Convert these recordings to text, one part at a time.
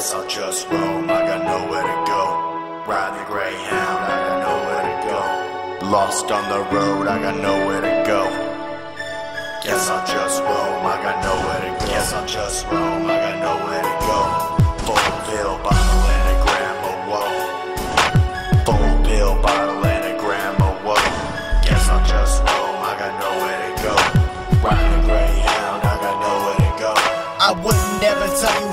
Guess I'll just roam, I got nowhere to go. Ride the Greyhound, I got nowhere to go. Lost on the road, I got nowhere to go. Guess I'll just roam, I got nowhere to go. Guess I'll just roam,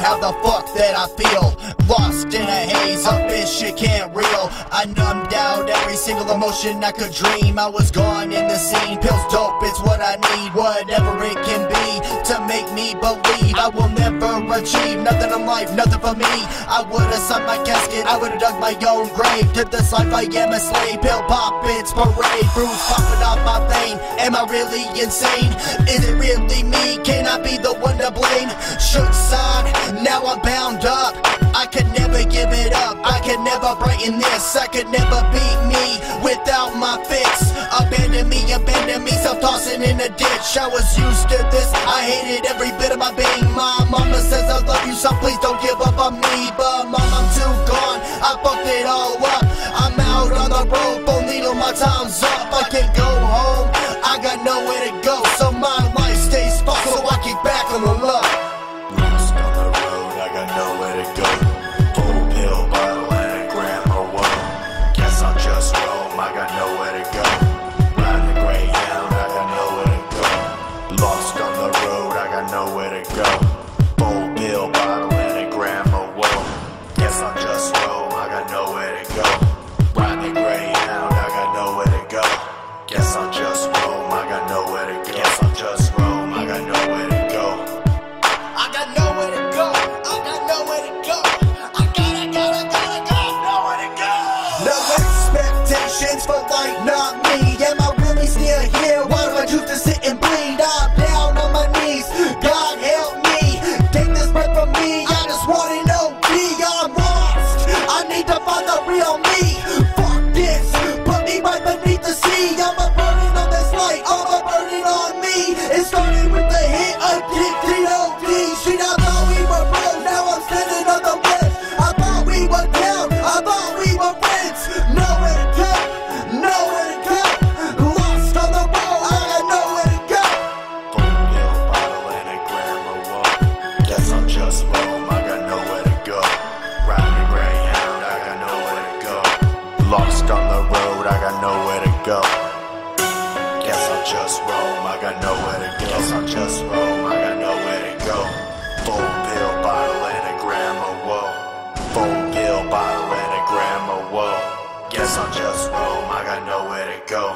how the fuck that I feel. Lost in a haze of this shit can't reel. I numbed out every single emotion I could dream. I was gone in the scene. Pills dope, it's what I need. Whatever it can be to make me believe I will never achieve nothing in life, nothing for me. I would've signed my casket, I would've dug my own grave. To this life I am a slave. Pill pop, it's parade. Bruise popping off my vein. Am I really insane? Is it really me? Can I be the one to blame? Shook side, now I'm bound up. I could never give it up. I could never brighten this. I could never beat me without my fix. Abandon me, abandon me, self tossing in a ditch. I was used to this. I hated every bit of my being. My mama says I love you, so please don't give up on me. But mom, I'm too gone. I fucked it all nowhere to go. Full pill bottle and a gram of woe. Guess I'll just roam, I got nowhere to go. Ride the Greyhound, I got nowhere to go. Guess I'll just roam, I got nowhere to go. Guess I'll just roam, I got nowhere to go. I got nowhere to go. I got nowhere to go. I gotta, gotta, gotta, got nowhere to go. No expectations for life, not me. Just roam, I got nowhere to go. Guess I'll just roam, I got nowhere to go. Full pill bottle and a gram of woe. Full pill bottle and a gram of woe. Guess I'll just roam, I got nowhere to go.